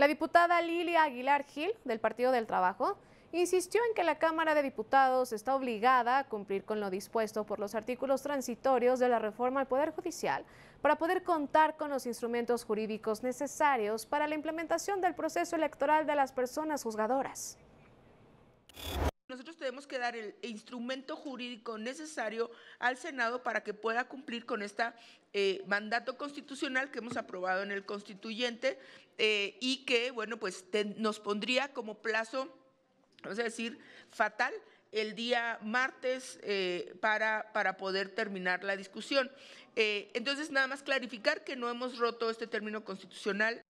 La diputada Lilia Aguilar Gil, del Partido del Trabajo, insistió en que la Cámara de Diputados está obligada a cumplir con lo dispuesto por los artículos transitorios de la reforma al Poder Judicial para poder contar con los instrumentos jurídicos necesarios para la implementación del proceso electoral de las personas juzgadoras. Tenemos que dar el instrumento jurídico necesario al Senado para que pueda cumplir con este mandato constitucional que hemos aprobado en el constituyente eh, y que, bueno, pues nos pondría como plazo, vamos a decir, fatal el día martes eh, para, para poder terminar la discusión. entonces, nada más clarificar que no hemos roto este término constitucional